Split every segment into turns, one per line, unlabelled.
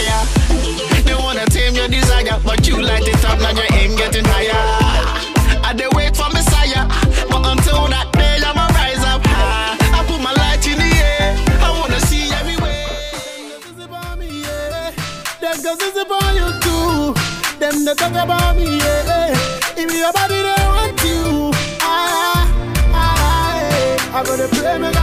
flyer. They wanna tame your desire, but you light it up, now your aim getting higher. I dey wait for Messiah, but until that day, I'ma rise up high. I put my light in the air, I wanna see everywhere.
Them girls is about you too. Them they talk about me, yeah. If your body they want you, ah, ah, ah, I gotta pray, make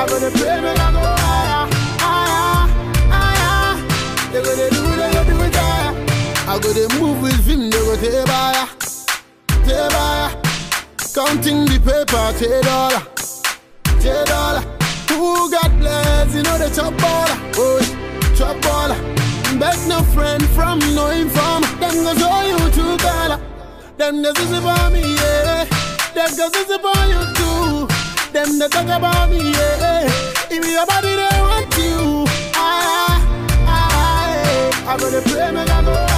higher. I gotta pray, make I go higher, higher, higher. They go they do, they go do it higher. I go they move with him, they go take fire, take fire. Counting the paper, take dollar, take dollar. Who got blessed, you know the chop baller, oh, chop baller. Beg no friend from no informer, them go show you true color. Them the is about me, yeah. Them girls is about you too. Them they talk about me, yeah. If your body they want you, ah, ah, ah, I gotta pray, make I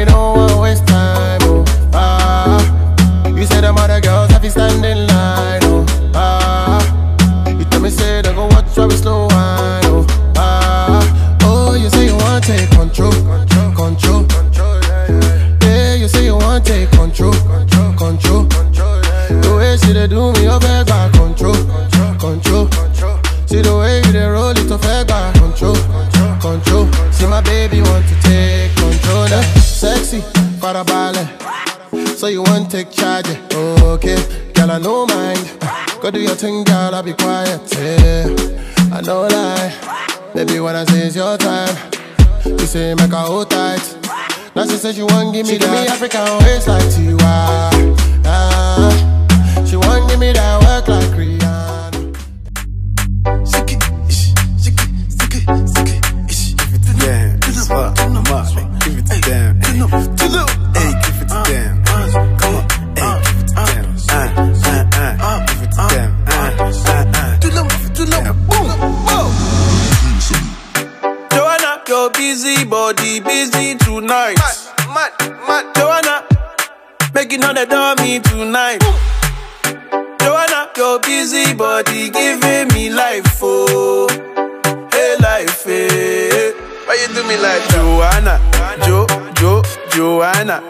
You don't want waste time, oh, ah. You say them other girls have you stand in line, oh, ah. You tell me say they go watch where we slow wine, oh, ah. Oh, you say you want take control, control, control. Yeah, yeah. yeah, you say you want take control, control, control. yeah. The way she dey do me, beg back control, control. See the way you dey roll it, to beg back control, control. See my baby want to take control, eh? Para ballet. So you want take charge, okay? Girl, I no mind. Go do your thing, girl, I'll be quiet. Yeah, I know lie. Baby, when I say it's your time, you say make her hold tight. Now she said she want give me that. Give me African waist like Tiwa. Ah, she want give me that work like Rihanna.
Shake it, ish, it, shake it, shake it, ish. Give it to them, it's what I'm about. Give it to them,
your busy body busy tonight.
Mad, mad,
Joanna, making all the dummy tonight. Joanna, your busy body giving me life, oh, hey life, hey.
Why you do me like that?
Joanna, Jo, Jo, Joanna,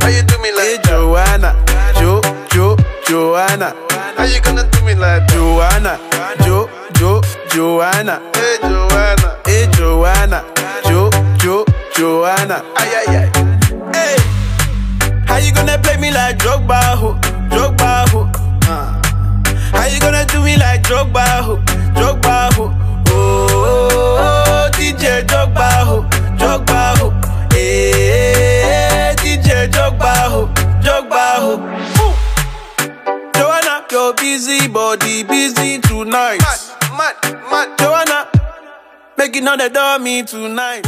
Why you do me like that?
Joanna, Jo, Jo, Joanna,
How you gonna do me like?
Joanna, Jo, Jo, Joanna,
Hey, Joanna.
hey Joanna, Jo, Jo, Joanna.
Ay, ay, ay.
Hey, how you gonna play me like Drogba, ho? Drogba, ho? Uh. How you gonna do me like Drogba, ho? Drogba, ho? Oh, oh, oh, DJ Drogba, ho? Drogba, ho? Hey, DJ Drogba, ho? Drogba, ho? Ooh. Joanna, your busy body busy tonight.
Mad, mad, mad.
Joanna, making all the dummy tonight.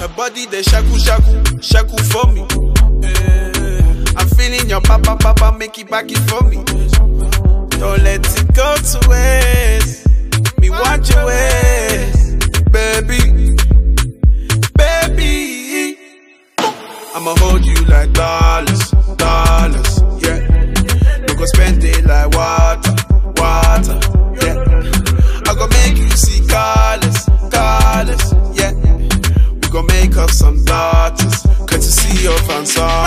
Her body they shaku shaku shaku for me. Eh, I'm feeling your papa papa make it back it for me. Don't let it go to waste. Me want your ways, baby, baby. I'ma hold you like dollars, dollars, yeah. We go spend it like water, water, yeah. We